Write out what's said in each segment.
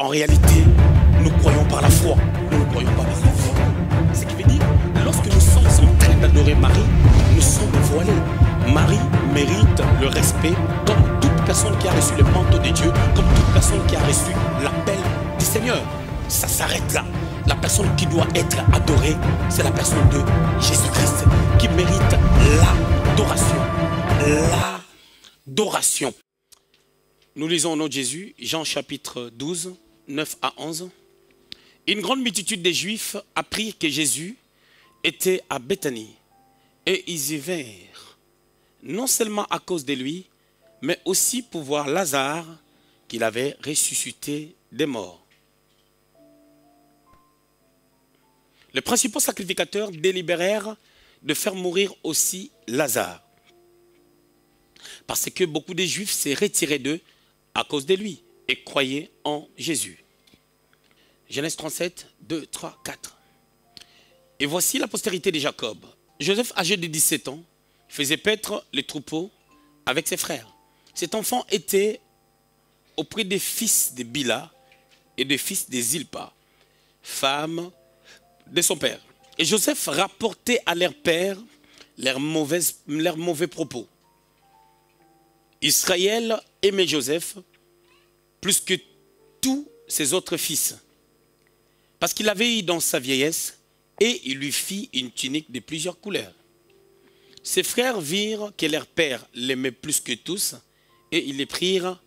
en réalité, nous croyons par la foi. Nous ne croyons pas par la foi. Ce qui veut dire, lorsque nous sommes en train d'adorer Marie, nous sommes voilés. Marie mérite le respect comme toute personne qui a reçu le manteau de Dieu, comme toute personne qui a reçu l'appel du Seigneur. Ça s'arrête là. La personne qui doit être adorée, c'est la personne de Jésus-Christ qui mérite l'adoration. L'adoration. Nous lisons au nom de Jésus, Jean chapitre 12, 9 à 11. Une grande multitude des Juifs apprit que Jésus était à Béthanie et ils y vinrent, non seulement à cause de lui, mais aussi pour voir Lazare qu'il avait ressuscité des morts. Les principaux sacrificateurs délibérèrent de faire mourir aussi Lazare. Parce que beaucoup des Juifs s'est retirés d'eux à cause de lui et croyaient en Jésus. Genèse 37, 2, 3, 4. Et voici la postérité de Jacob. Joseph, âgé de 17 ans, faisait paître les troupeaux avec ses frères. Cet enfant était auprès des fils de Bila et des fils de Zilpa, femme de son père. Et Joseph rapportait à leur père leurs, leurs mauvais propos. Israël aimait Joseph plus que tous ses autres fils, parce qu'il avait eu dans sa vieillesse, et il lui fit une tunique de plusieurs couleurs. Ses frères virent que leur père l'aimait plus que tous, et ils les prirent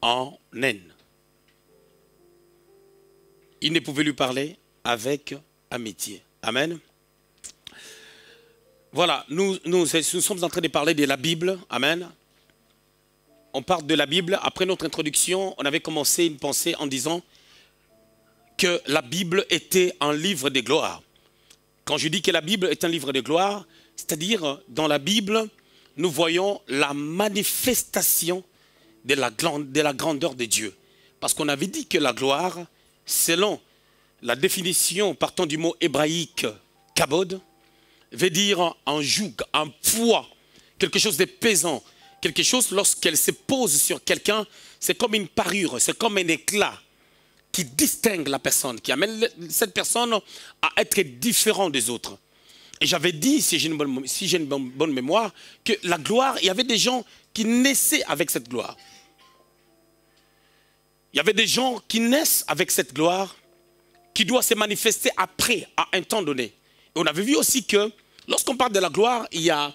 en haine. Ils ne pouvaient lui parler avec amitié. Amen. Voilà, nous, nous, sommes en train de parler de la Bible. Amen. On parle de la Bible. Après notre introduction, on avait commencé une pensée en disant que la Bible était un livre de gloire. Quand je dis que la Bible est un livre de gloire, c'est-à-dire dans la Bible, nous voyons la manifestation de la, de la grandeur de Dieu. Parce qu'on avait dit que la gloire, selon la définition partant du mot hébraïque kabod, veut dire un joug, un poids, quelque chose de pesant, quelque chose lorsqu'elle se pose sur quelqu'un, c'est comme une parure, c'est comme un éclat qui distingue la personne, qui amène cette personne à être différent des autres. Et j'avais dit, si j'ai une, bonne, mémoire, que la gloire, il y avait des gens qui naissaient avec cette gloire. Il y avait des gens qui naissent avec cette gloire, qui doit se manifester après, à un temps donné. Et on avait vu aussi que lorsqu'on parle de la gloire, il y a,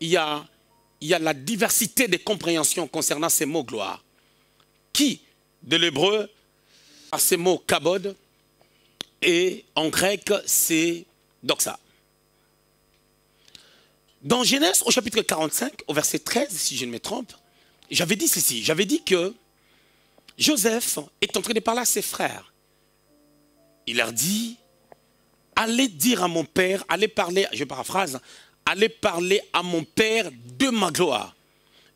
il y a, il y a la diversité des compréhensions concernant ces mots gloire. Qui, de l'hébreu, a ces mots kabod, et en grec, c'est doxa. Dans Genèse, au chapitre 45, au verset 13, si je ne me trompe, j'avais dit ceci, j'avais dit que Joseph est en train de parler à ses frères il leur dit, allez dire à mon père, allez parler, je paraphrase, allez parler à mon père de ma gloire.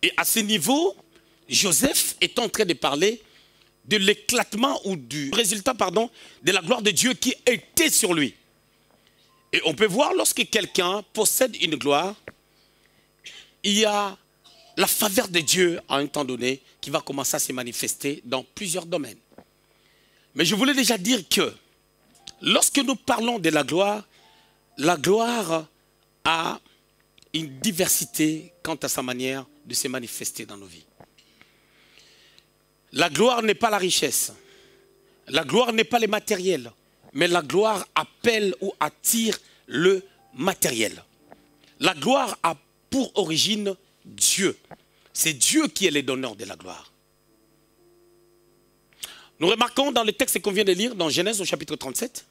Et à ce niveau, Joseph est en train de parler de l'éclatement ou du résultat, pardon, de la gloire de Dieu qui était sur lui. Et on peut voir lorsque quelqu'un possède une gloire, il y a la faveur de Dieu à un temps donné qui va commencer à se manifester dans plusieurs domaines. Mais je voulais déjà dire que Lorsque nous parlons de la gloire, la gloire a une diversité quant à sa manière de se manifester dans nos vies. La gloire n'est pas la richesse. La gloire n'est pas les matériels. Mais la gloire appelle ou attire le matériel. La gloire a pour origine Dieu. C'est Dieu qui est le donneur de la gloire. Nous remarquons dans le texte qu'on vient de lire, dans Genèse au chapitre 37,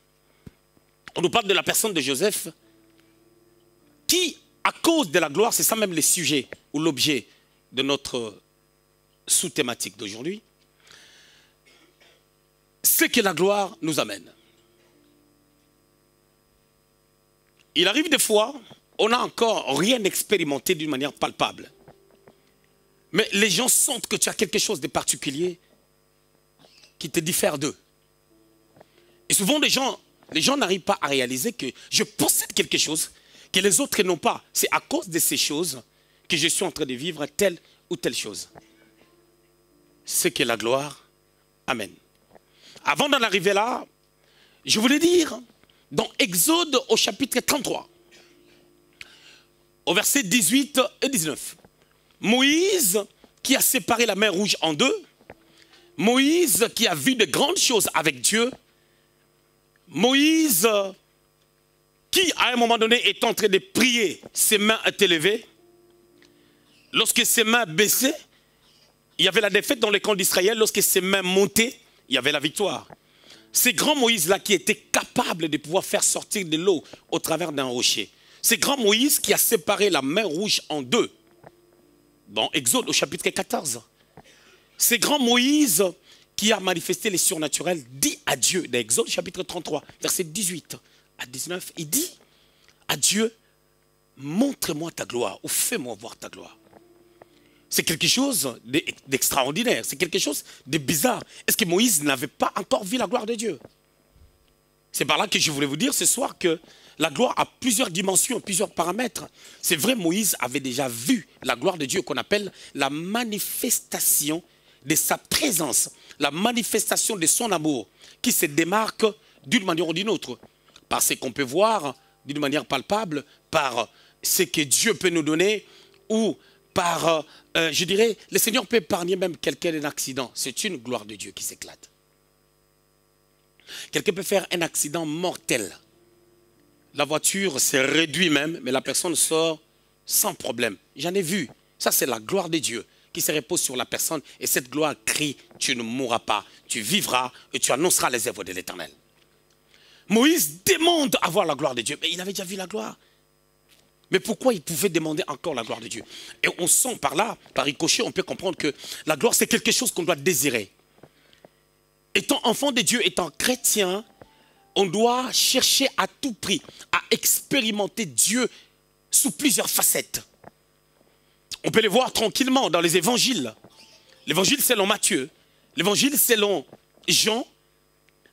on nous parle de la personne de Joseph, qui, à cause de la gloire, c'est ça même le sujet ou l'objet de notre sous-thématique d'aujourd'hui, c'est que la gloire nous amène. Il arrive des fois, on n'a encore rien expérimenté d'une manière palpable. Mais les gens sentent que tu as quelque chose de particulier qui te diffère d'eux. Et souvent, les gens n'arrivent pas à réaliser que je possède quelque chose que les autres n'ont pas. C'est à cause de ces choses que je suis en train de vivre telle ou telle chose. C'est que la gloire Amen. Avant d'en arriver là, je voulais dire, dans Exode au chapitre 33, au verset 18 et 19, Moïse qui a séparé la mer rouge en deux, Moïse qui a vu de grandes choses avec Dieu, Moïse qui à un moment donné est en train de prier, ses mains étaient levées, lorsque ses mains baissaient, il y avait la défaite dans les camps d'Israël, lorsque ses mains montaient, il y avait la victoire. C'est grand Moïse-là qui était capable de pouvoir faire sortir de l'eau au travers d'un rocher. C'est grand Moïse qui a séparé la mer rouge en deux. Dans Exode au chapitre 14. C'est grand Moïse qui a manifesté les surnaturels, dit à Dieu, dans Exode chapitre 33, verset 18 à 19, il dit à Dieu, montre-moi ta gloire ou fais-moi voir ta gloire. C'est quelque chose d'extraordinaire, c'est quelque chose de bizarre. Est-ce que Moïse n'avait pas encore vu la gloire de Dieu? C'est par là que je voulais vous dire ce soir que la gloire a plusieurs dimensions, plusieurs paramètres. C'est vrai, Moïse avait déjà vu la gloire de Dieu qu'on appelle la manifestation de sa présence, la manifestation de son amour, qui se démarque d'une manière ou d'une autre, par ce qu'on peut voir d'une manière palpable, par ce que Dieu peut nous donner, ou par, euh, euh, je dirais, le Seigneur peut épargner même quelqu'un d'un accident. C'est une gloire de Dieu qui s'éclate. Quelqu'un peut faire un accident mortel. La voiture s'est réduite même, mais la personne sort sans problème. J'en ai vu. Ça, c'est la gloire de Dieu qui se repose sur la personne. Et cette gloire crie, tu ne mourras pas, tu vivras et tu annonceras les œuvres de l'Éternel. Moïse demande à voir la gloire de Dieu. Mais il avait déjà vu la gloire. Mais pourquoi il pouvait demander encore la gloire de Dieu Et on sent par là, par ricochet, on peut comprendre que la gloire, c'est quelque chose qu'on doit désirer. Étant enfant de Dieu, étant chrétien, on doit chercher à tout prix à expérimenter Dieu sous plusieurs facettes. On peut les voir tranquillement dans les évangiles. L'évangile selon Matthieu, l'évangile selon Jean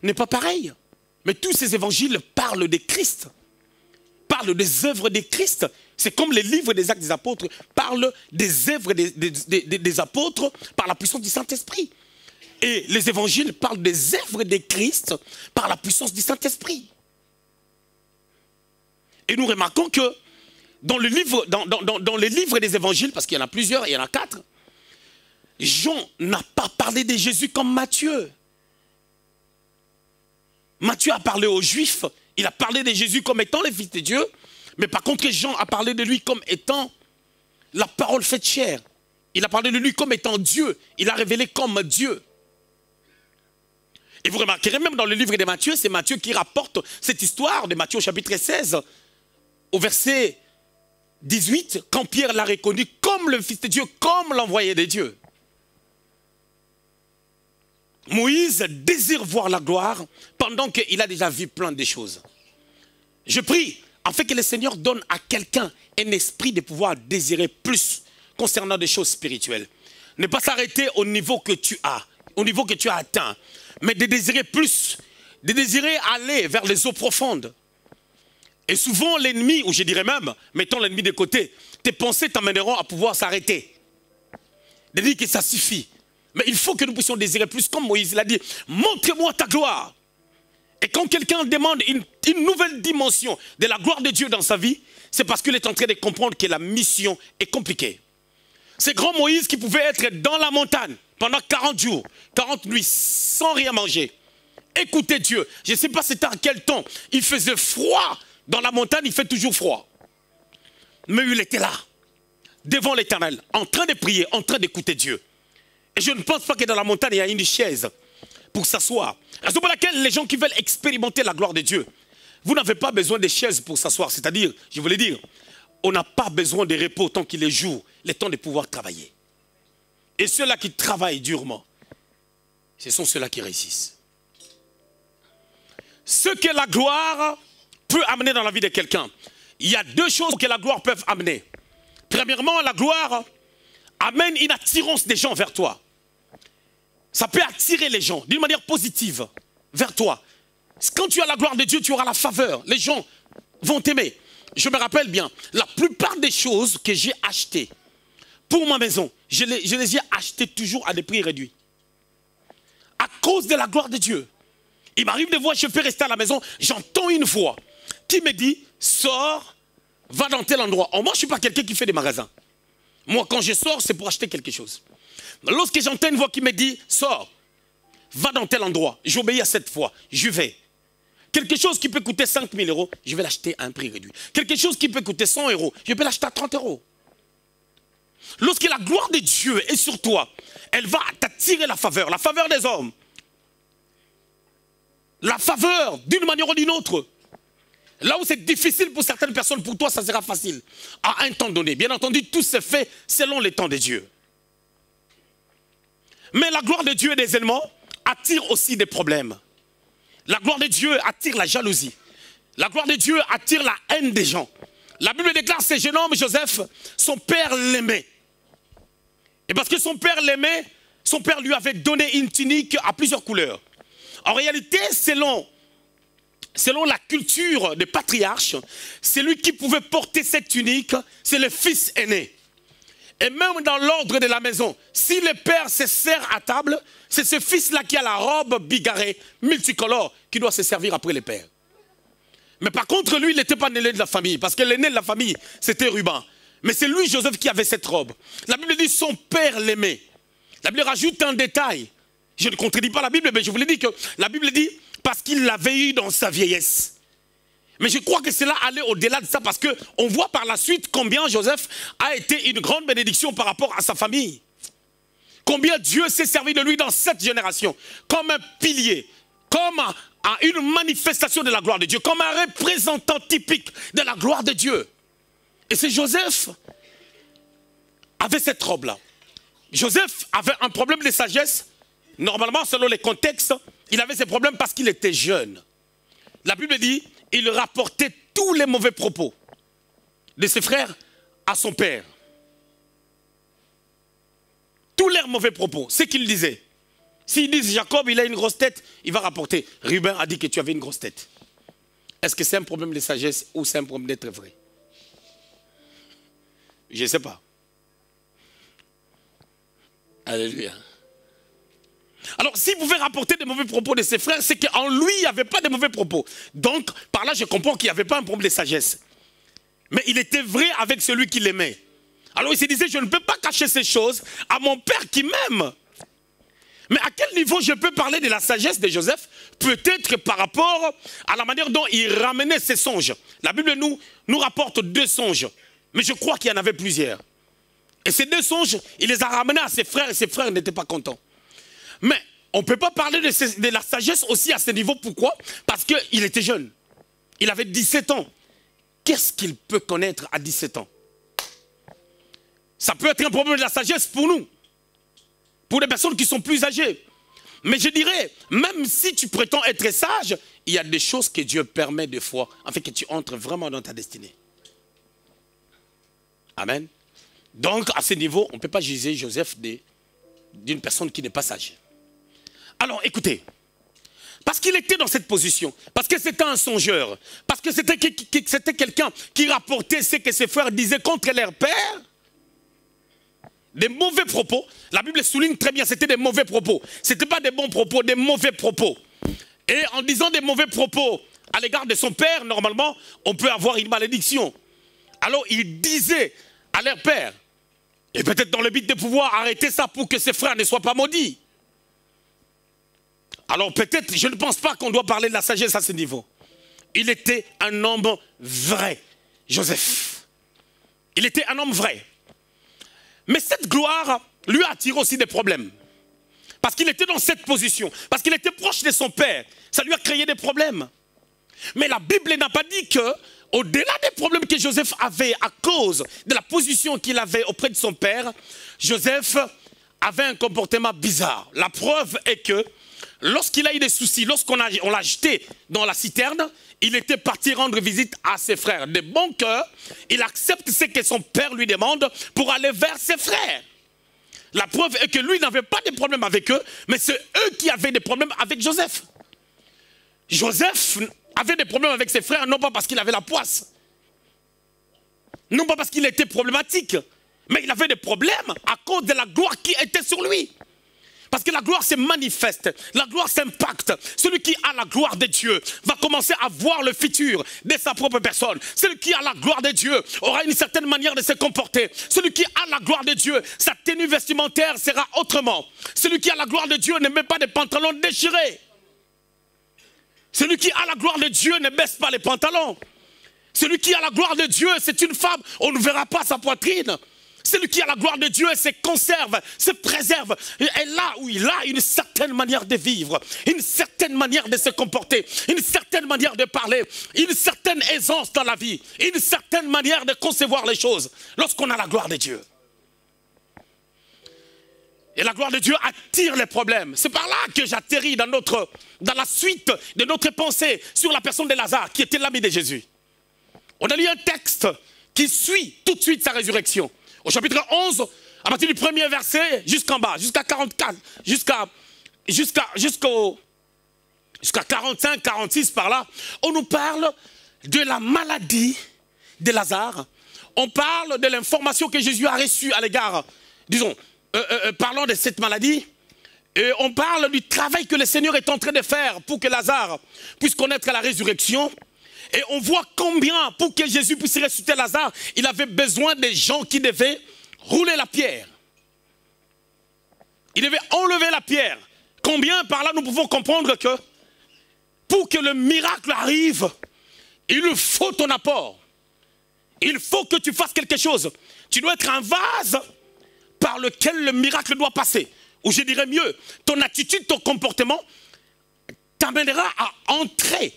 n'est pas pareil. Mais tous ces évangiles parlent de Christ parle des œuvres de Christ. C'est comme les livres des actes des apôtres parlent des œuvres des, apôtres par la puissance du Saint-Esprit. Et les évangiles parlent des œuvres de Christ par la puissance du Saint-Esprit. Et nous remarquons que dans, le livre, dans, dans les livres des évangiles, parce qu'il y en a plusieurs, il y en a quatre, Jean n'a pas parlé de Jésus comme Matthieu. Matthieu a parlé aux Juifs il a parlé de Jésus comme étant le Fils de Dieu, mais par contre, Jean a parlé de lui comme étant la parole faite chair. Il a parlé de lui comme étant Dieu. Il a révélé comme Dieu. Et vous remarquerez même dans le livre de Matthieu, c'est Matthieu qui rapporte cette histoire de Matthieu chapitre 16, au verset 18, quand Pierre l'a reconnu comme le Fils de Dieu, comme l'envoyé de Dieu. Moïse désire voir la gloire pendant qu'il a déjà vu plein de choses. Je prie, afin que le Seigneur donne à quelqu'un un esprit de pouvoir désirer plus concernant des choses spirituelles. Ne pas s'arrêter au niveau que tu as, au niveau que tu as atteint, mais de désirer plus, de désirer aller vers les eaux profondes. Et souvent, l'ennemi, ou je dirais même, mettons l'ennemi de côté, tes pensées t'amèneront à pouvoir s'arrêter. De dire que ça suffit. Mais il faut que nous puissions désirer plus, comme Moïse l'a dit, montre-moi ta gloire. Et quand quelqu'un demande une, nouvelle dimension de la gloire de Dieu dans sa vie, c'est parce qu'il est en train de comprendre que la mission est compliquée. C'est grand Moïse qui pouvait être dans la montagne pendant 40 jours, 40 nuits, sans rien manger. Écoutez Dieu. Je ne sais pas c'était à quel temps. Il faisait froid. Dans la montagne, il fait toujours froid. Mais il était là, devant l'éternel, en train de prier, en train d'écouter Dieu. Je ne pense pas que dans la montagne, il y a une chaise pour s'asseoir. Raison pour laquelle les gens qui veulent expérimenter la gloire de Dieu, vous n'avez pas besoin de chaises pour s'asseoir. C'est-à-dire, je voulais dire, on n'a pas besoin de repos tant qu'il est jour, le temps de pouvoir travailler. Et ceux-là qui travaillent durement, ce sont ceux-là qui réussissent. Ce que la gloire peut amener dans la vie de quelqu'un, il y a deux choses que la gloire peut amener. Premièrement, la gloire amène une attirance des gens vers toi. Ça peut attirer les gens d'une manière positive vers toi. Quand tu as la gloire de Dieu, tu auras la faveur. Les gens vont t'aimer. Je me rappelle bien, la plupart des choses que j'ai achetées pour ma maison, je les, ai achetées toujours à des prix réduits. À cause de la gloire de Dieu. Il m'arrive de voir, je peux rester à la maison, j'entends une voix qui me dit, sors, va dans tel endroit. moi, je ne suis pas quelqu'un qui fait des magasins. Moi, quand je sors, c'est pour acheter quelque chose. Lorsque j'entends une voix qui me dit, sors, va dans tel endroit, j'obéis à cette voix, je vais. Quelque chose qui peut coûter 5 000 euros, je vais l'acheter à un prix réduit. Quelque chose qui peut coûter 100 euros, je peux l'acheter à 30 euros. Lorsque la gloire de Dieu est sur toi, elle va t'attirer la faveur, la faveur des hommes. La faveur d'une manière ou d'une autre. Là où c'est difficile pour certaines personnes, pour toi, ça sera facile. À un temps donné. Bien entendu, tout se fait selon les temps de Dieu. Mais la gloire de Dieu et des ennemis attire aussi des problèmes. La gloire de Dieu attire la jalousie. La gloire de Dieu attire la haine des gens. La Bible déclare ce jeune homme, Joseph, son père l'aimait. Et parce que son père l'aimait, son père lui avait donné une tunique à plusieurs couleurs. En réalité, selon, selon la culture des patriarches, celui qui pouvait porter cette tunique, c'est le fils aîné. Et même dans l'ordre de la maison, si le père se sert à table, c'est ce fils-là qui a la robe bigarrée, multicolore, qui doit se servir après le père. Mais par contre, lui, il n'était pas l'aîné de la famille, parce que l'aîné de la famille, c'était Ruben. Mais c'est lui, Joseph, qui avait cette robe. La Bible dit son père l'aimait. La Bible rajoute un détail. Je ne contredis pas la Bible, mais je vous l'ai dit que la Bible dit parce qu'il l'avait eu dans sa vieillesse. Mais je crois que cela allait au-delà de ça parce qu'on voit par la suite combien Joseph a été une grande bénédiction par rapport à sa famille. Combien Dieu s'est servi de lui dans cette génération comme un pilier, comme une manifestation de la gloire de Dieu, comme un représentant typique de la gloire de Dieu. Et c'est Joseph avait cette robe-là. Joseph avait un problème de sagesse. Normalement, selon les contextes, il avait ces problèmes parce qu'il était jeune. La Bible dit, il rapportait tous les mauvais propos de ses frères à son père. Tous leurs mauvais propos, ce qu'il disait. S'ils disent Jacob, il a une grosse tête, il va rapporter. Ruben a dit que tu avais une grosse tête. Est-ce que c'est un problème de sagesse ou c'est un problème d'être vrai? Je ne sais pas. Alléluia. Alors, s'il pouvait rapporter des mauvais propos de ses frères, c'est qu'en lui, il n'y avait pas de mauvais propos. Donc, par là, je comprends qu'il n'y avait pas un problème de sagesse. Mais il était vrai avec celui qui l'aimait. Alors, il se disait, je ne peux pas cacher ces choses à mon père qui m'aime. Mais à quel niveau je peux parler de la sagesse de Joseph? Peut-être par rapport à la manière dont il ramenait ses songes. La Bible nous, nous rapporte deux songes. Mais je crois qu'il y en avait plusieurs. Et ces deux songes, il les a ramenés à ses frères et ses frères n'étaient pas contents. Mais on ne peut pas parler de, la sagesse aussi à ce niveau. Pourquoi? Parce qu'il était jeune. Il avait 17 ans. Qu'est-ce qu'il peut connaître à 17 ans? Ça peut être un problème de la sagesse pour nous. Pour les personnes qui sont plus âgées. Mais je dirais, même si tu prétends être sage, il y a des choses que Dieu permet des fois, afin que tu entres vraiment dans ta destinée. Amen. Donc, à ce niveau, on ne peut pas juger Joseph d'une personne qui n'est pas sage. Alors écoutez, parce qu'il était dans cette position, parce que c'était un songeur, parce que c'était quelqu'un qui rapportait ce que ses frères disaient contre leur père, des mauvais propos, la Bible souligne très bien, c'était des mauvais propos. Ce n'était pas des bons propos, des mauvais propos. Et en disant des mauvais propos à l'égard de son père, normalement, on peut avoir une malédiction. Alors il disait à leur père, et peut-être dans le but de pouvoir arrêter ça pour que ses frères ne soient pas maudits. Alors peut-être, je ne pense pas qu'on doit parler de la sagesse à ce niveau. Il était un homme vrai, Joseph. Il était un homme vrai. Mais cette gloire lui attire aussi des problèmes. Parce qu'il était dans cette position, parce qu'il était proche de son père. Ça lui a créé des problèmes. Mais la Bible n'a pas dit que, au-delà des problèmes que Joseph avait à cause de la position qu'il avait auprès de son père, Joseph avait un comportement bizarre. La preuve est que lorsqu'il a eu des soucis, lorsqu'on l'a jeté dans la citerne, il était parti rendre visite à ses frères. De bon cœur, il accepte ce que son père lui demande pour aller vers ses frères. La preuve est que lui n'avait pas de problème avec eux, mais c'est eux qui avaient des problèmes avec Joseph. Joseph avait des problèmes avec ses frères, non pas parce qu'il avait la poisse, non pas parce qu'il était problématique, mais il avait des problèmes à cause de la gloire qui était sur lui. Parce que la gloire se manifeste, la gloire s'impacte. Celui qui a la gloire de Dieu va commencer à voir le futur de sa propre personne. Celui qui a la gloire de Dieu aura une certaine manière de se comporter. Celui qui a la gloire de Dieu, sa tenue vestimentaire sera autrement. Celui qui a la gloire de Dieu ne met pas de pantalons déchirés. Celui qui a la gloire de Dieu ne baisse pas les pantalons. Celui qui a la gloire de Dieu, c'est une femme, on ne verra pas sa poitrine. Celui qui a la gloire de Dieu se conserve, se préserve. Et là où il a une certaine manière de vivre, une certaine manière de se comporter, une certaine manière de parler, une certaine aisance dans la vie, une certaine manière de concevoir les choses lorsqu'on a la gloire de Dieu. Et la gloire de Dieu attire les problèmes. C'est par là que j'atterris dans, dans la suite de notre pensée sur la personne de Lazare, qui était l'ami de Jésus. On a lu un texte qui suit tout de suite sa résurrection. Au chapitre 11, à partir du premier verset jusqu'en bas, jusqu'à 44, jusqu'à jusqu'à jusqu'au jusqu'à 45, 46 par là, on nous parle de la maladie de Lazare. On parle de l'information que Jésus a reçue à l'égard, disons, euh, euh, euh, parlant de cette maladie. On parle du travail que le Seigneur est en train de faire pour que Lazare puisse connaître la résurrection. Et on voit combien, pour que Jésus puisse ressusciter Lazare, il avait besoin des gens qui devaient rouler la pierre. Il devait enlever la pierre. Combien par là nous pouvons comprendre que pour que le miracle arrive, il faut ton apport. Il faut que tu fasses quelque chose. Tu dois être un vase par lequel le miracle doit passer. Ou je dirais mieux, ton attitude, ton comportement t'amènera à entrer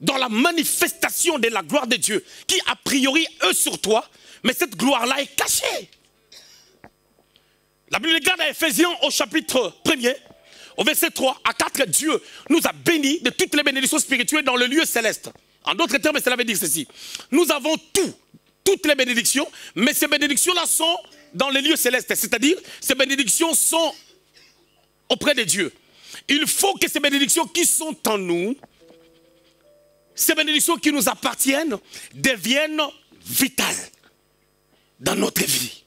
dans la manifestation de la gloire de Dieu, qui a priori est sur toi, mais cette gloire-là est cachée. La Bible regarde à Ephésiens au chapitre 1er, au verset 3 à 4, Dieu nous a bénis de toutes les bénédictions spirituelles dans le lieu céleste. En d'autres termes, cela veut dire ceci. Nous avons tout, toutes les bénédictions, mais ces bénédictions-là sont dans les lieux célestes, c'est-à-dire ces bénédictions sont auprès de Dieu. Il faut que ces bénédictions qui sont en nous ces bénédictions qui nous appartiennent deviennent vitales dans notre vie.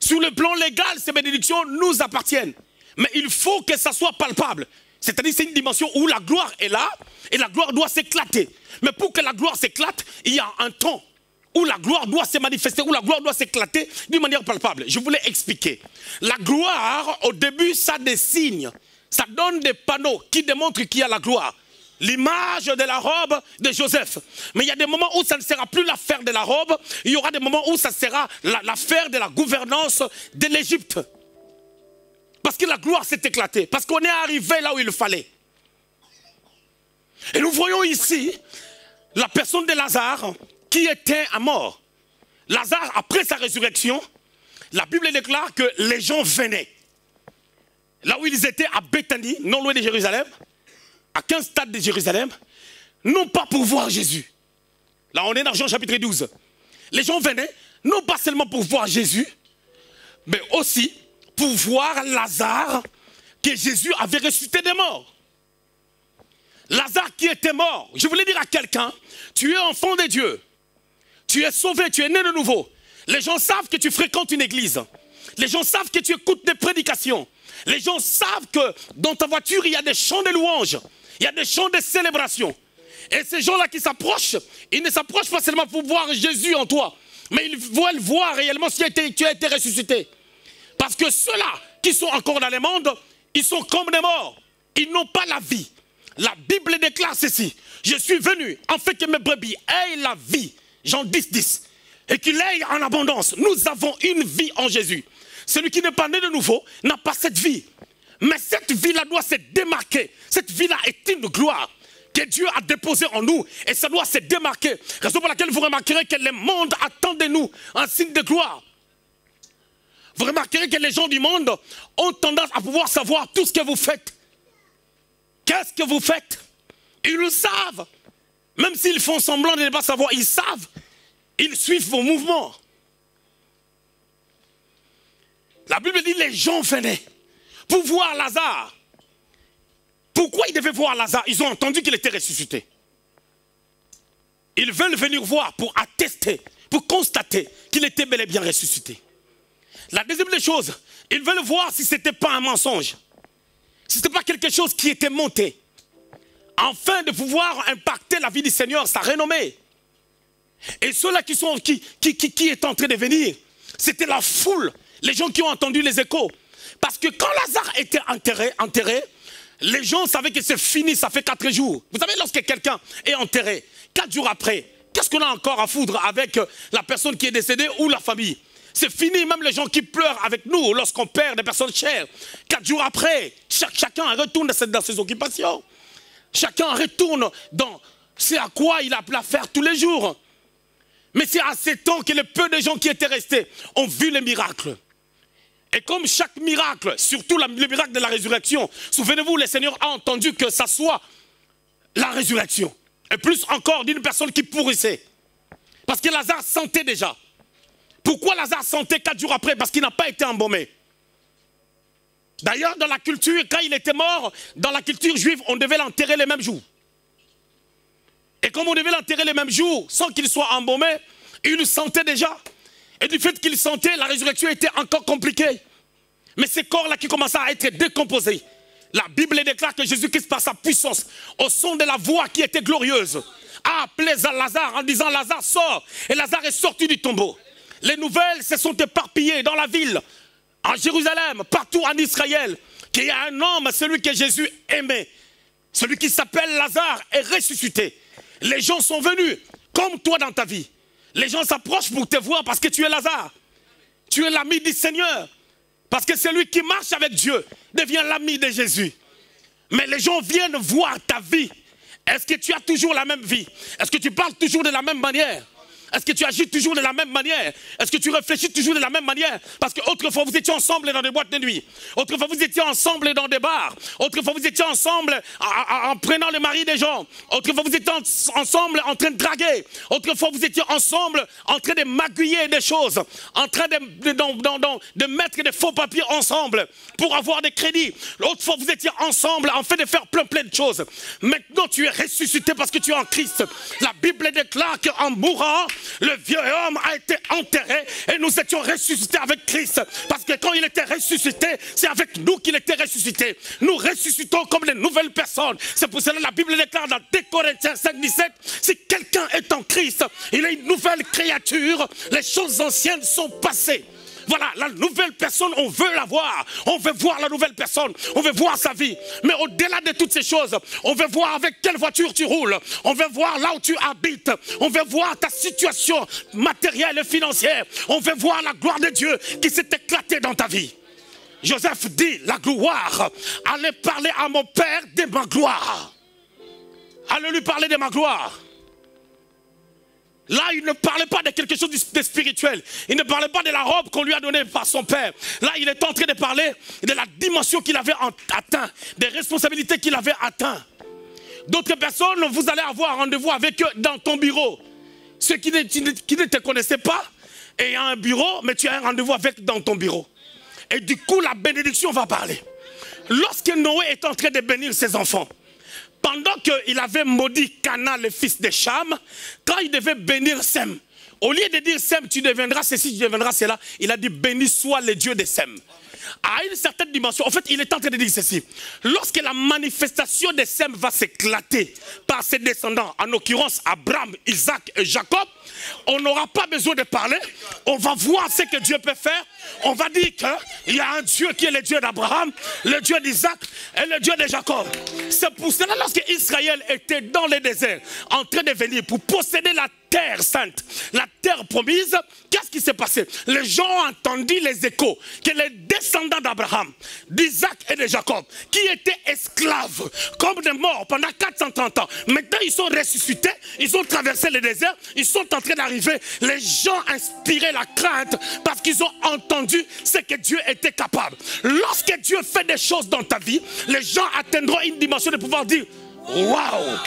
Sur le plan légal, ces bénédictions nous appartiennent. Mais il faut que ça soit palpable. C'est-à-dire c'est une dimension où la gloire est là et la gloire doit s'éclater. Mais pour que la gloire s'éclate, il y a un temps où la gloire doit se manifester, où la gloire doit s'éclater d'une manière palpable. Je voulais expliquer. La gloire, au début, ça dessine, ça donne des panneaux qui démontrent qu'il y a la gloire l'image de la robe de Joseph. Mais il y a des moments où ça ne sera plus l'affaire de la robe, il y aura des moments où ça sera l'affaire de la gouvernance de l'Égypte. Parce que la gloire s'est éclatée, parce qu'on est arrivé là où il fallait. Et nous voyons ici la personne de Lazare qui était à mort. Lazare, après sa résurrection, la Bible déclare que les gens venaient. Là où ils étaient à Bethanie, non loin de Jérusalem, à 15 stades de Jérusalem, non pas pour voir Jésus. Là, on est dans Jean chapitre 12. Les gens venaient, non pas seulement pour voir Jésus, mais aussi pour voir Lazare que Jésus avait ressuscité des morts. Lazare qui était mort. Je voulais dire à quelqu'un, tu es enfant de Dieu. Tu es sauvé, tu es né de nouveau. Les gens savent que tu fréquentes une église. Les gens savent que tu écoutes des prédications. Les gens savent que dans ta voiture, il y a des chants de louanges. Il y a des chants de célébration. Et ces gens-là qui s'approchent, ils ne s'approchent pas seulement pour voir Jésus en toi, mais ils veulent voir réellement si tu as été ressuscité. Parce que ceux-là qui sont encore dans le monde, ils sont comme des morts. Ils n'ont pas la vie. La Bible déclare ceci. Je suis venu en fait que mes brebis aient la vie. Jean 10, 10. Et qu'il aient en abondance. Nous avons une vie en Jésus. Celui qui n'est pas né de nouveau n'a pas cette vie. Mais cette vie-là doit se démarquer. Cette vie-là est une gloire que Dieu a déposée en nous. Et ça doit se démarquer. Raison pour laquelle vous remarquerez que le monde attend de nous un signe de gloire. Vous remarquerez que les gens du monde ont tendance à pouvoir savoir tout ce que vous faites. Qu'est-ce que vous faites? Ils le savent. Même s'ils font semblant de ne pas savoir, ils savent. Ils suivent vos mouvements. La Bible dit les gens venaient pour voir Lazare. Pourquoi ils devaient voir Lazare? Ils ont entendu qu'il était ressuscité. Ils veulent venir voir pour attester, pour constater qu'il était bel et bien ressuscité. La deuxième des choses, ils veulent voir si ce n'était pas un mensonge. Si ce n'était pas quelque chose qui était monté. Afin de pouvoir impacter la vie du Seigneur, sa renommée. Et ceux-là qui, sont, qui, qui, qui, est en train de venir, c'était la foule, les gens qui ont entendu les échos. Parce que quand Lazare était enterré, les gens savaient que c'est fini, ça fait quatre jours. Vous savez, lorsque quelqu'un est enterré, quatre jours après, qu'est-ce qu'on a encore à foudre avec la personne qui est décédée ou la famille? C'est fini, même les gens qui pleurent avec nous lorsqu'on perd des personnes chères. Quatre jours après, chacun retourne dans ses occupations. Chacun retourne dans ce à quoi il a à faire tous les jours. Mais c'est à ces temps que les peu de gens qui étaient restés ont vu les miracles. Et comme chaque miracle, surtout le miracle de la résurrection, souvenez-vous, le Seigneur a entendu que ça soit la résurrection. Et plus encore d'une personne qui pourrissait. Parce que Lazare sentait déjà. Pourquoi Lazare sentait quatre jours après? Parce qu'il n'a pas été embaumé. D'ailleurs, dans la culture, quand il était mort, dans la culture juive, on devait l'enterrer les mêmes jours. Et comme on devait l'enterrer les mêmes jours, sans qu'il soit embaumé, il le sentait déjà. Et du fait qu'il sentait, la résurrection était encore compliquée. Mais ces corps-là qui commençaient à être décomposés, la Bible déclare que Jésus-Christ, par sa puissance, au son de la voix qui était glorieuse, a appelé Lazare en disant Lazare sort. Et Lazare est sorti du tombeau. Les nouvelles se sont éparpillées dans la ville, en Jérusalem, partout en Israël, qu'il y a un homme, celui que Jésus aimait, celui qui s'appelle Lazare, est ressuscité. Les gens sont venus, comme toi dans ta vie. Les gens s'approchent pour te voir parce que tu es Lazare. Tu es l'ami du Seigneur. Parce que celui qui marche avec Dieu devient l'ami de Jésus. Mais les gens viennent voir ta vie. Est-ce que tu as toujours la même vie? Est-ce que tu parles toujours de la même manière? Est-ce que tu agis toujours de la même manière? Est-ce que tu réfléchis toujours de la même manière? Parce qu'autrefois, vous étiez ensemble dans des boîtes de nuit. Autrefois, vous étiez ensemble dans des bars. Autrefois, vous étiez ensemble en, prenant le mari des gens. Autrefois, vous étiez ensemble en train de draguer. Autrefois, vous étiez ensemble en train de magouiller des choses. En train de, mettre des faux papiers ensemble pour avoir des crédits. L'autre fois, vous étiez ensemble en train de faire plein plein de choses. Maintenant, tu es ressuscité parce que tu es en Christ. La Bible déclare qu'en mourant, le vieux homme a été enterré et nous étions ressuscités avec Christ. Parce que quand il était ressuscité, c'est avec nous qu'il était ressuscité. Nous ressuscitons comme les nouvelles personnes. C'est pour cela que la Bible déclare dans 2 Corinthiens 5, 17, si quelqu'un est en Christ, il est une nouvelle créature, les choses anciennes sont passées. Voilà, la nouvelle personne, on veut la voir. On veut voir la nouvelle personne. On veut voir sa vie. Mais au-delà de toutes ces choses, on veut voir avec quelle voiture tu roules. On veut voir là où tu habites. On veut voir ta situation matérielle et financière. On veut voir la gloire de Dieu qui s'est éclatée dans ta vie. Joseph dit, la gloire, allez parler à mon Père de ma gloire. Allez lui parler de ma gloire. Là, il ne parlait pas de quelque chose de spirituel. Il ne parlait pas de la robe qu'on lui a donnée par son père. Là, il est en train de parler de la dimension qu'il avait atteint, des responsabilités qu'il avait atteint. D'autres personnes, vous allez avoir rendez-vous avec eux dans ton bureau. Ceux qui ne, te connaissaient pas, et un bureau, mais tu as un rendez-vous avec dans ton bureau. Et du coup, la bénédiction va parler. Lorsque Noé est en train de bénir ses enfants, pendant qu'il avait maudit Cana, le fils de Cham, quand il devait bénir Sem, au lieu de dire Sem, tu deviendras ceci, tu deviendras cela, il a dit béni soit le Dieu de Sem. À une certaine dimension, en fait, il est en de dire ceci. Lorsque la manifestation de Sem va s'éclater par ses descendants, en l'occurrence Abraham, Isaac et Jacob, on n'aura pas besoin de parler. On va voir ce que Dieu peut faire. On va dire qu'il y a un Dieu qui est le Dieu d'Abraham, le Dieu d'Isaac et le Dieu de Jacob. C'est pour cela lorsque Israël était dans le désert, en train de venir pour posséder la terre sainte, la terre promise, qu'est-ce qui s'est passé? Les gens ont entendu les échos que les descendants d'Abraham, d'Isaac et de Jacob, qui étaient esclaves, comme des morts pendant 430 ans, maintenant ils sont ressuscités, ils ont traversé le désert, ils sont en train d'arriver. Les gens inspiraient la crainte parce qu'ils ont entendu ce que Dieu était capable. Lorsque Dieu fait des choses dans ta vie, les gens atteindront une dimension de pouvoir dire Waouh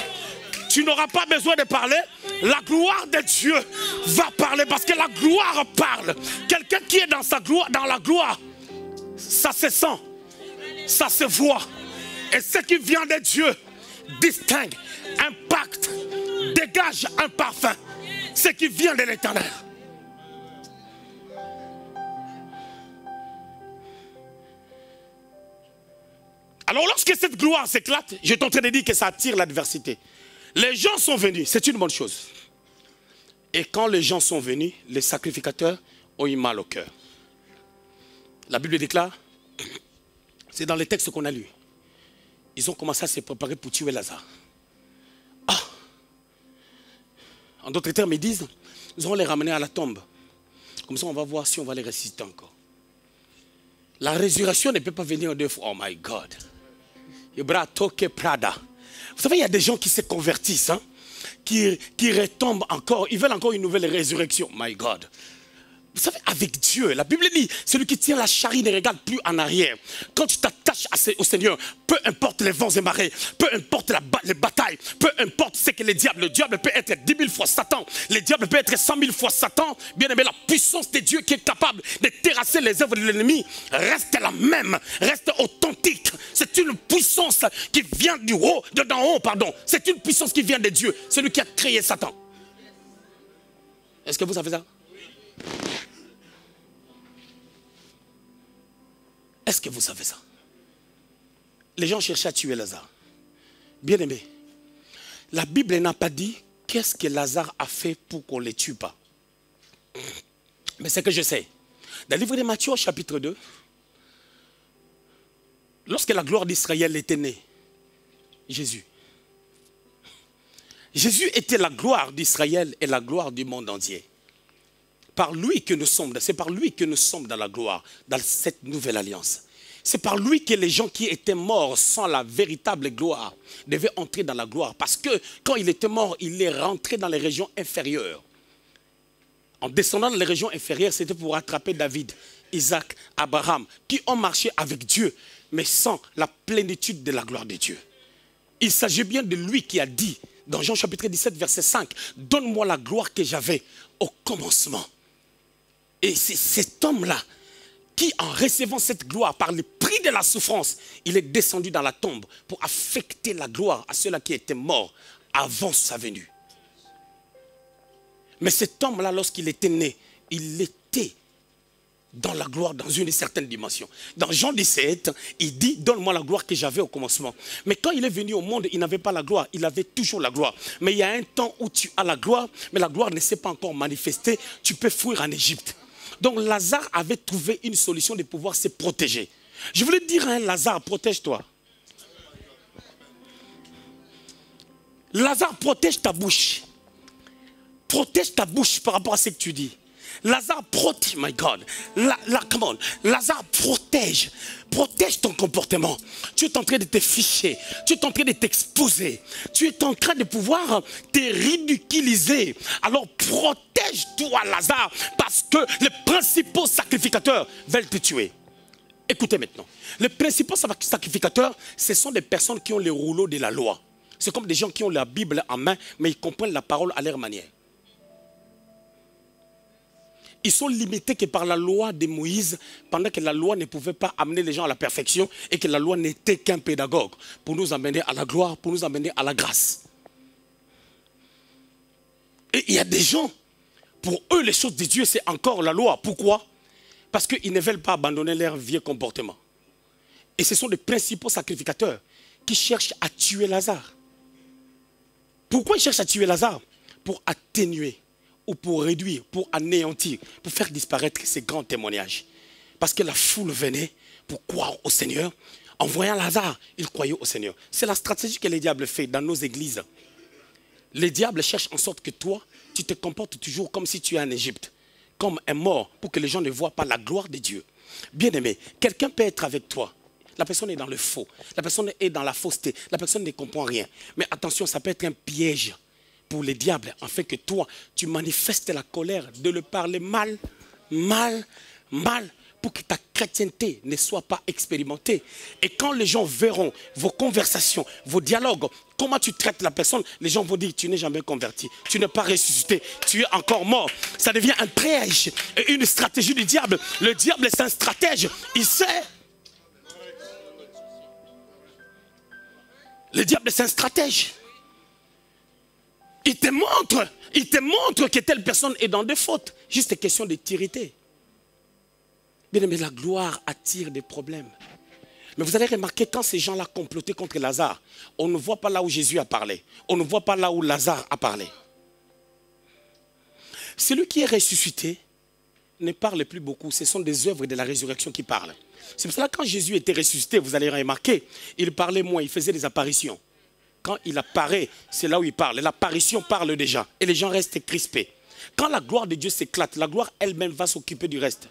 tu n'auras pas besoin de parler. La gloire de Dieu va parler parce que la gloire parle. Quelqu'un qui est dans sa gloire, dans la gloire, ça se sent, ça se voit. Et ce qui vient de Dieu distingue, impacte, dégage un parfum. Ce qui vient de l'éternel. Alors lorsque cette gloire s'éclate, je suis en train de dire que ça attire l'adversité. Les gens sont venus, c'est une bonne chose. Et quand les gens sont venus, les sacrificateurs ont eu mal au cœur. La Bible déclare, c'est dans les textes qu'on a lus, ils ont commencé à se préparer pour tuer Lazare. Ah En d'autres termes, ils disent, nous allons les ramener à la tombe. Comme ça, on va voir si on va les ressusciter encore. La résurrection ne peut pas venir deux fois. Oh my God. Vous savez, il y a des gens qui se convertissent, hein, qui, qui retombent encore. Ils veulent encore une nouvelle résurrection. My God. Vous savez, avec Dieu, la Bible dit, celui qui tient la charrie ne regarde plus en arrière. Quand tu t'attaches au Seigneur, peu importe les vents et marées, peu importe les batailles, peu importe ce que le diable, le diable peut être dix mille fois Satan, le diable peut être cent mille fois Satan, bien aimé, la puissance de Dieu qui est capable de terrasser les œuvres de l'ennemi reste la même, reste authentique. C'est une puissance qui vient du haut, de d'en haut, pardon. C'est une puissance qui vient de Dieu, celui qui a créé Satan. Est-ce que vous savez ça? Est-ce que vous savez ça? Les gens cherchaient à tuer Lazare. Bien aimé, la Bible n'a pas dit qu'est-ce que Lazare a fait pour qu'on ne les tue pas. Mais c'est que je sais. Dans le livre de Matthieu, chapitre 2, lorsque la gloire d'Israël était née, Jésus. Jésus était la gloire d'Israël et la gloire du monde entier par lui que nous sommes, c'est par lui que nous sommes dans la gloire, dans cette nouvelle alliance. C'est par lui que les gens qui étaient morts sans la véritable gloire devaient entrer dans la gloire. Parce que quand il était mort, il est rentré dans les régions inférieures. En descendant dans les régions inférieures, c'était pour attraper David, Isaac, Abraham, qui ont marché avec Dieu, mais sans la plénitude de la gloire de Dieu. Il s'agit bien de lui qui a dit, dans Jean chapitre 17, verset 5, Donne-moi la gloire que j'avais au commencement. Et c'est cet homme-là qui, en recevant cette gloire par le prix de la souffrance, il est descendu dans la tombe pour affecter la gloire à ceux-là qui étaient morts avant sa venue. Mais cet homme-là, lorsqu'il était né, il était dans la gloire dans une certaine dimension. Dans Jean 17, il dit, donne-moi la gloire que j'avais au commencement. Mais quand il est venu au monde, il n'avait pas la gloire, il avait toujours la gloire. Mais il y a un temps où tu as la gloire, mais la gloire ne s'est pas encore manifestée, tu peux fuir en Égypte. Donc Lazare avait trouvé une solution de pouvoir se protéger. Je voulais dire à un Lazare, protège-toi. Lazare, protège ta bouche. Protège ta bouche par rapport à ce que tu dis. Lazare protège, my God. La, come on. Lazare protège. Protège ton comportement. Tu es en train de te ficher. Tu es en train de t'exposer. Tu es en train de pouvoir te ridiculiser. Alors protège-toi, Lazare, parce que les principaux sacrificateurs veulent te tuer. Écoutez maintenant. Les principaux sacrificateurs, ce sont des personnes qui ont les rouleaux de la loi. C'est comme des gens qui ont la Bible en main, mais ils comprennent la parole à leur manière ils sont limités que par la loi de Moïse, pendant que la loi ne pouvait pas amener les gens à la perfection et que la loi n'était qu'un pédagogue pour nous amener à la gloire, pour nous amener à la grâce. Et il y a des gens, pour eux, les choses de Dieu, c'est encore la loi. Pourquoi? Parce qu'ils ne veulent pas abandonner leur vieux comportement. Et ce sont les principaux sacrificateurs qui cherchent à tuer Lazare. Pourquoi ils cherchent à tuer Lazare? Pour atténuer ou pour réduire, pour anéantir, pour faire disparaître ces grands témoignages. Parce que la foule venait pour croire au Seigneur. En voyant Lazare, il croyait au Seigneur. C'est la stratégie que les diables fait dans nos églises. Les diables cherchent en sorte que toi, tu te comportes toujours comme si tu es en Égypte, comme un mort, pour que les gens ne voient pas la gloire de Dieu. Bien aimé, quelqu'un peut être avec toi. La personne est dans le faux. La personne est dans la fausseté. La personne ne comprend rien. Mais attention, ça peut être un piège pour les diables, afin que toi, tu manifestes la colère de le parler mal, mal, mal, pour que ta chrétienté ne soit pas expérimentée. Et quand les gens verront vos conversations, vos dialogues, comment tu traites la personne, les gens vont dire, tu n'es jamais converti, tu n'es pas ressuscité, tu es encore mort. Ça devient un piège une stratégie du diable. Le diable, c'est un stratège, il sait. Le diable, c'est un stratège. Il te montre, il te montre que telle personne est dans des fautes. Juste question de tiriter. Bien aimé, la gloire attire des problèmes. Mais vous allez remarquer, quand ces gens-là complotaient contre Lazare, on ne voit pas là où Jésus a parlé. On ne voit pas là où Lazare a parlé. Celui qui est ressuscité ne parle plus beaucoup. Ce sont des œuvres de la résurrection qui parlent. C'est pour cela que quand Jésus était ressuscité, vous allez remarquer, il parlait moins, il faisait des apparitions. Quand il apparaît, c'est là où il parle. L'apparition parle déjà. Et les gens restent crispés. Quand la gloire de Dieu s'éclate, la gloire elle-même va s'occuper du reste.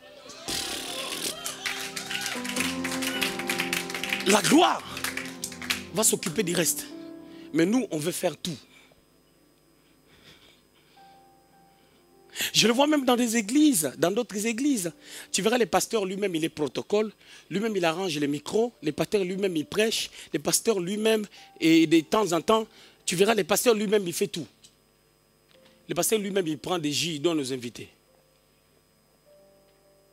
La gloire va s'occuper du reste. Mais nous, on veut faire tout. Je le vois même dans des églises, dans d'autres églises. Tu verras les pasteurs lui-même, il est protocole, lui-même il arrange les micros, les pasteurs lui-même il prêche, les pasteurs lui-même, et de temps en temps, tu verras les pasteurs lui-même il fait tout. Le pasteur lui-même il prend des jus, il donne aux invités.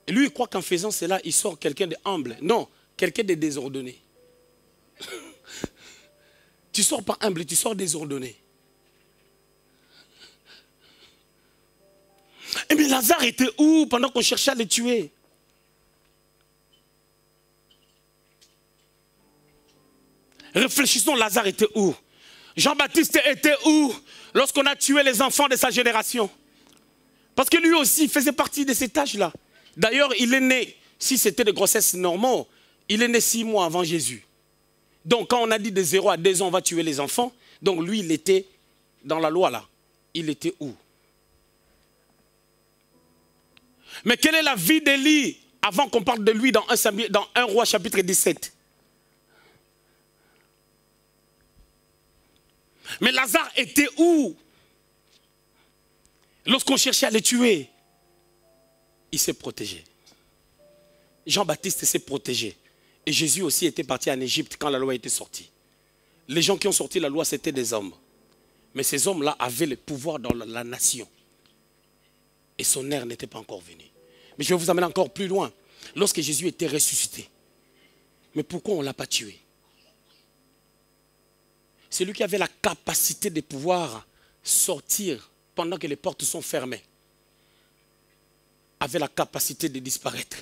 Et lui il croit qu'en faisant cela, il sort quelqu'un de humble. Non, quelqu'un de désordonné. tu sors pas humble, tu sors désordonné. Eh mais Lazare était où pendant qu'on cherchait à le tuer? Réfléchissons, Lazare était où? Jean-Baptiste était où lorsqu'on a tué les enfants de sa génération? Parce que lui aussi faisait partie de cet âge-là. D'ailleurs, il est né, si c'était de grossesse normale, il est né six mois avant Jésus. Donc quand on a dit de 0 à 2 ans, on va tuer les enfants, donc lui, il était dans la loi là. Il était où? Mais quelle est la vie d'Élie avant qu'on parle de lui dans 1, dans 1 roi chapitre 17 Mais Lazare était où Lorsqu'on cherchait à le tuer, il s'est protégé. Jean-Baptiste s'est protégé. Et Jésus aussi était parti en Égypte quand la loi était sortie. Les gens qui ont sorti la loi, c'était des hommes. Mais ces hommes-là avaient le pouvoir dans la nation. Et son air n'était pas encore venu. Mais je vais vous amener encore plus loin. Lorsque Jésus était ressuscité, mais pourquoi on ne l'a pas tué? C'est lui qui avait la capacité de pouvoir sortir pendant que les portes sont fermées. Avait la capacité de disparaître.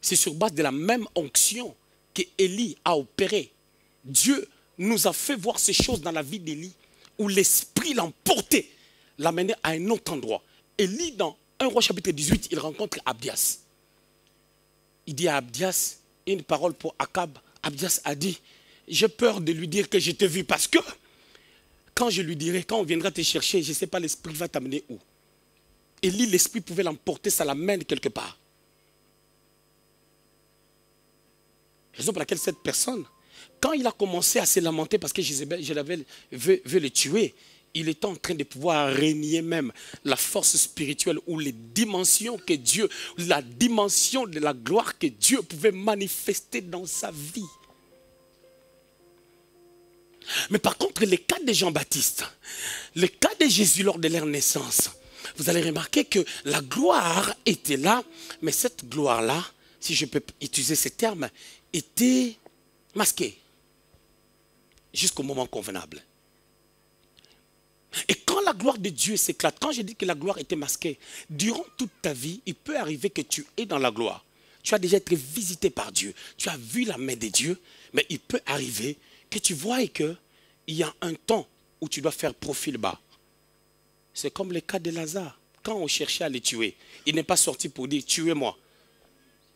C'est sur base de la même onction que Élie a opéré. Dieu nous a fait voir ces choses dans la vie d'Élie, où l'Esprit l'emportait, l'amenait à un autre endroit. Élie, dans 1 roi chapitre 18, il rencontre Abdias. Il dit à Abdias une parole pour Akab. Abdias a dit, j'ai peur de lui dire que je t'ai vu parce que quand je lui dirai, quand on viendra te chercher, je ne sais pas l'esprit va t'amener où. Élie, l'esprit pouvait l'emporter, ça l'amène quelque part. Raison pour laquelle cette personne, quand il a commencé à se lamenter parce que je l'avais veut, veut le tuer, il est en train de pouvoir régner même la force spirituelle ou les dimensions que Dieu, la dimension de la gloire que Dieu pouvait manifester dans sa vie. Mais par contre, le cas de Jean-Baptiste, le cas de Jésus lors de leur naissance, vous allez remarquer que la gloire était là, mais cette gloire-là, si je peux utiliser ce terme, était masquée jusqu'au moment convenable. Et quand la gloire de Dieu s'éclate, quand je dis que la gloire était masquée, durant toute ta vie, il peut arriver que tu es dans la gloire. Tu as déjà été visité par Dieu. Tu as vu la main de Dieu. Mais il peut arriver que tu vois qu'il y a un temps où tu dois faire profil bas. C'est comme le cas de Lazare. Quand on cherchait à le tuer, il n'est pas sorti pour dire tuez-moi.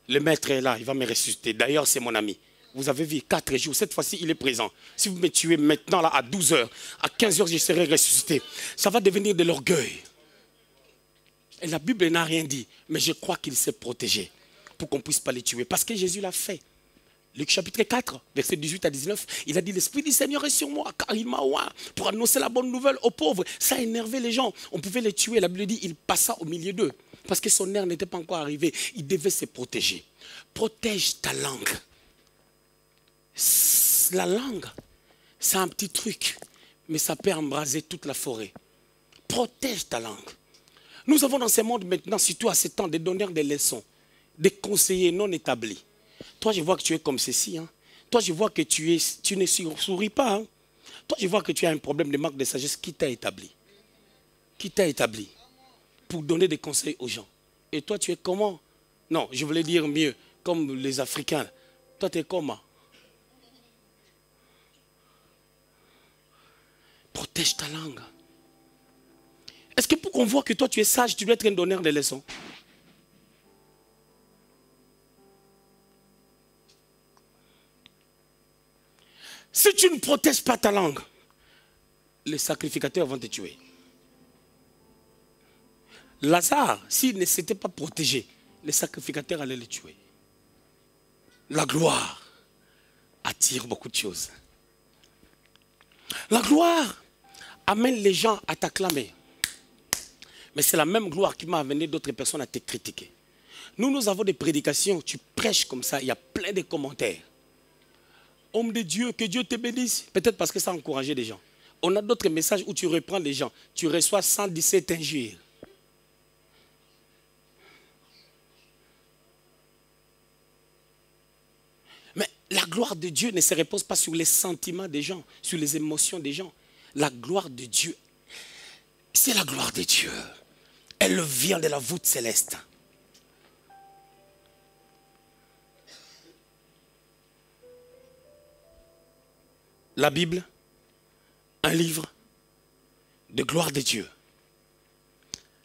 Le maître est là, il va me ressusciter. D'ailleurs, c'est mon ami. Vous avez vu, quatre jours. Cette fois-ci, il est présent. Si vous me tuez maintenant, là, à 12 heures, à 15 heures, je serai ressuscité. Ça va devenir de l'orgueil. Et la Bible n'a rien dit. Mais je crois qu'il s'est protégé pour qu'on ne puisse pas les tuer. Parce que Jésus l'a fait. Luc chapitre 4, verset 18 à 19, il a dit L'Esprit du Seigneur est sur moi, car il m'a oint pour annoncer la bonne nouvelle aux pauvres. Ça a énervé les gens. On pouvait les tuer. La Bible dit Il passa au milieu d'eux. Parce que son air n'était pas encore arrivé. Il devait se protéger. Protège ta langue la langue, c'est un petit truc, mais ça peut embraser toute la forêt. Protège ta langue. Nous avons dans ce monde maintenant, surtout à ce temps, des donneurs de leçons, des conseillers non établis. Toi, je vois que tu es comme ceci. Hein. Toi, je vois que tu, es, tu ne souris pas. Hein. Toi, je vois que tu as un problème de manque de sagesse. Qui t'a établi Qui t'a établi Pour donner des conseils aux gens. Et toi, tu es comment? Non, je voulais dire mieux, comme les Africains Toi, tu es comment? Protège ta langue. Est-ce que pour qu'on voit que toi tu es sage, tu dois être un donneur de leçons? Si tu ne protèges pas ta langue, les sacrificateurs vont te tuer. Lazare, s'il ne s'était pas protégé, les sacrificateurs allaient le tuer. La gloire attire beaucoup de choses. La gloire amène les gens à t'acclamer. Mais c'est la même gloire qui m'a amené d'autres personnes à te critiquer. Nous, nous avons des prédications, tu prêches comme ça, il y a plein de commentaires. Homme de Dieu, que Dieu te bénisse. Peut-être parce que ça a encouragé des gens. On a d'autres messages où tu reprends les gens. Tu reçois 117 injures. Mais la gloire de Dieu ne se repose pas sur les sentiments des gens, sur les émotions des gens. La gloire de Dieu, c'est la gloire de Dieu. Elle vient de la voûte céleste. La Bible, un livre de gloire de Dieu.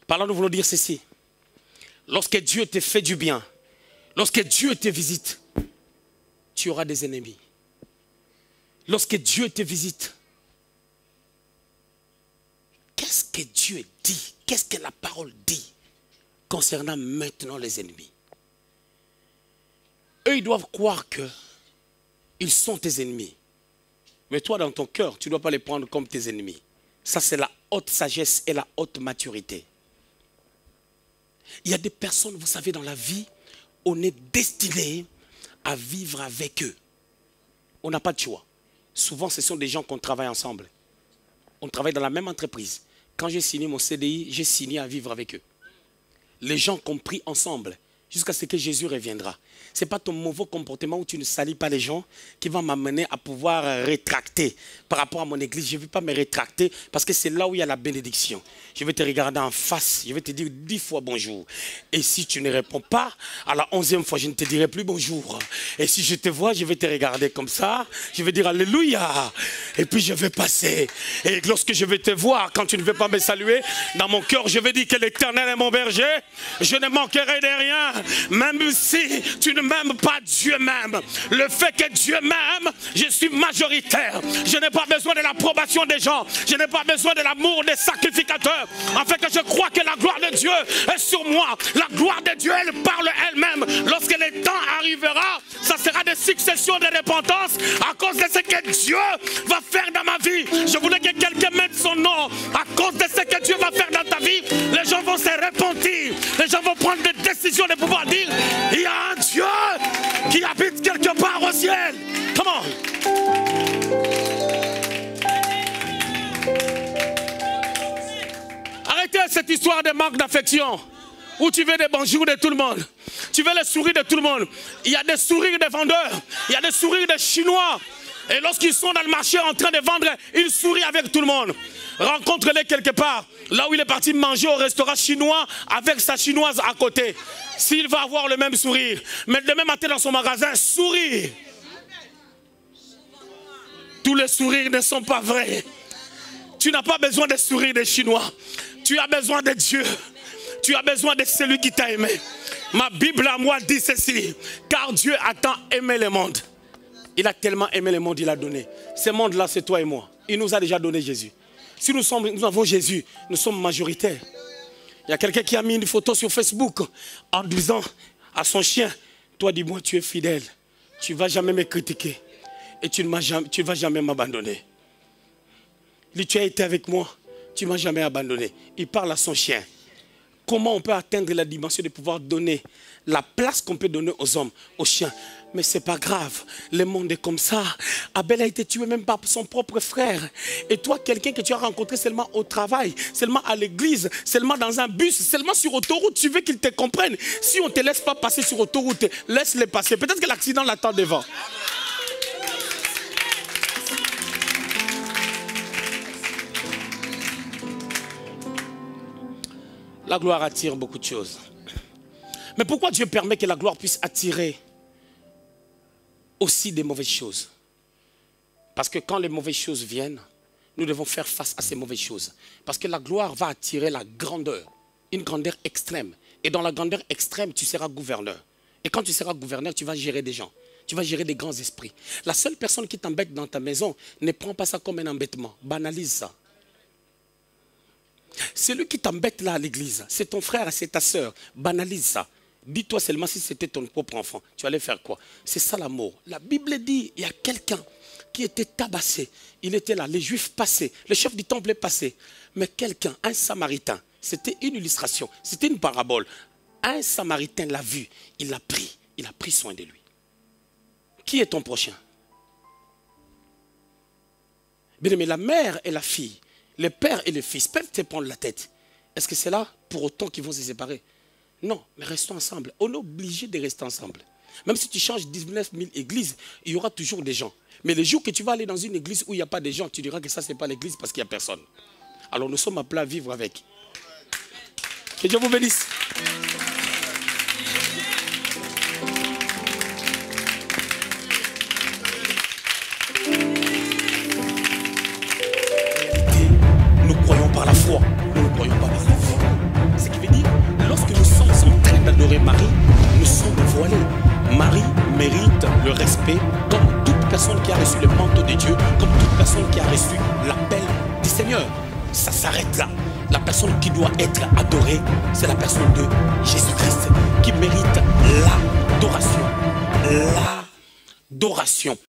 Par là, nous voulons dire ceci. Lorsque Dieu te fait du bien, lorsque Dieu te visite, tu auras des ennemis. Lorsque Dieu te visite, qu'est-ce que Dieu dit Qu'est-ce que la parole dit concernant maintenant les ennemis? Eux, ils doivent croire que ils sont tes ennemis. Mais toi, dans ton cœur, tu ne dois pas les prendre comme tes ennemis. Ça, c'est la haute sagesse et la haute maturité. Il y a des personnes, vous savez, dans la vie, on est destiné à vivre avec eux. On n'a pas de choix. Souvent, ce sont des gens qu'on travaille ensemble. On travaille dans la même entreprise. Quand j'ai signé mon CDI, j'ai signé à vivre avec eux. Les gens compris ensemble jusqu'à ce que Jésus reviendra. Ce n'est pas ton mauvais comportement où tu ne salis pas les gens qui va m'amener à pouvoir rétracter par rapport à mon église. Je ne vais pas me rétracter parce que c'est là où il y a la bénédiction. Je vais te regarder en face, je vais te dire dix fois bonjour. Et si tu ne réponds pas, à la onzième fois, je ne te dirai plus bonjour. Et si je te vois, je vais te regarder comme ça, je vais dire Alléluia. Et puis je vais passer. Et lorsque je vais te voir, quand tu ne veux pas me saluer, dans mon cœur, je vais dire que l'Éternel est mon berger. Je ne manquerai de rien. Même si tu ne m'aimes pas, Dieu m'aime. Le fait que Dieu m'aime, je suis majoritaire. Je n'ai pas besoin de l'approbation des gens. Je n'ai pas besoin de l'amour des sacrificateurs. Fait que je crois que la gloire de Dieu est sur moi. La gloire de Dieu, elle parle elle-même. Lorsque le temps arrivera, ça sera des successions de repentance à cause de ce que Dieu va faire dans ma vie. Je voulais que quelqu'un mette son nom à cause de ce que Dieu va faire dans ta vie. Les gens vont se repentir. Les gens vont prendre des décisions de pouvoir dire il y a un Dieu qui habite quelque part au ciel. Comment cette histoire de manque d'affection où tu veux des bonjours de tout le monde. Tu veux les sourires de tout le monde. Il y a des sourires de vendeurs. Il y a des sourires de Chinois. Et lorsqu'ils sont dans le marché en train de vendre, ils sourient avec tout le monde. Rencontre-les quelque part, là où il est parti manger au restaurant chinois avec sa chinoise à côté. S'il va avoir le même sourire, mais demain matin dans son magasin, sourit. Tous les sourires ne sont pas vrais. Tu n'as pas besoin de sourires des Chinois. Tu as besoin de Dieu. Tu as besoin de celui qui t'a aimé. Ma Bible à moi dit ceci. Car Dieu a tant aimé le monde. Il a tellement aimé le monde, il a donné. Ce monde-là, c'est toi et moi. Il nous a déjà donné Jésus. Si nous, sommes, nous avons Jésus, nous sommes majoritaires. Il y a quelqu'un qui a mis une photo sur Facebook en disant à son chien, toi dis-moi, tu es fidèle. Tu ne vas jamais me critiquer. Et tu ne vas jamais m'abandonner. Tu as été avec moi. Tu ne m'as jamais abandonné. Il parle à son chien. Comment on peut atteindre la dimension de pouvoir donner la place qu'on peut donner aux hommes, aux chiens? Mais c'est pas grave. Le monde est comme ça. Abel a été tué même par son propre frère. Et toi, quelqu'un que tu as rencontré seulement au travail, seulement à l'église, seulement dans un bus, seulement sur autoroute, tu veux qu'il te comprenne. Si on ne te laisse pas passer sur autoroute, laisse-les passer. Peut-être que l'accident l'attend devant. La gloire attire beaucoup de choses. Mais pourquoi Dieu permet que la gloire puisse attirer aussi des mauvaises choses? Parce que quand les mauvaises choses viennent, nous devons faire face à ces mauvaises choses. Parce que la gloire va attirer la grandeur, une grandeur extrême. Et dans la grandeur extrême, tu seras gouverneur. Et quand tu seras gouverneur, tu vas gérer des gens. Tu vas gérer des grands esprits. La seule personne qui t'embête dans ta maison, ne prends pas ça comme un embêtement. Banalise ça. Celui qui t'embête là à l'église, c'est ton frère, c'est ta soeur. Banalise ça. Dis-toi seulement si c'était ton propre enfant, tu allais faire quoi? C'est ça l'amour. La Bible dit, il y a quelqu'un qui était tabassé. Il était là, les juifs passaient, le chef du temple est passé. Mais quelqu'un, un samaritain, c'était une illustration, c'était une parabole. Un samaritain l'a vu, il l'a pris, il a pris soin de lui. Qui est ton prochain? Bien mais la mère et la fille, le père et le fils peuvent te prendre la tête. Est-ce que c'est là pour autant qu'ils vont se séparer? Non, mais restons ensemble. On est obligé de rester ensemble. Même si tu changes 19 000 églises, il y aura toujours des gens. Mais le jour que tu vas aller dans une église où il n'y a pas de gens, tu diras que ça, ce n'est pas l'église parce qu'il n'y a personne. Alors nous sommes appelés à vivre avec. Que Dieu vous bénisse. Jésus-Christ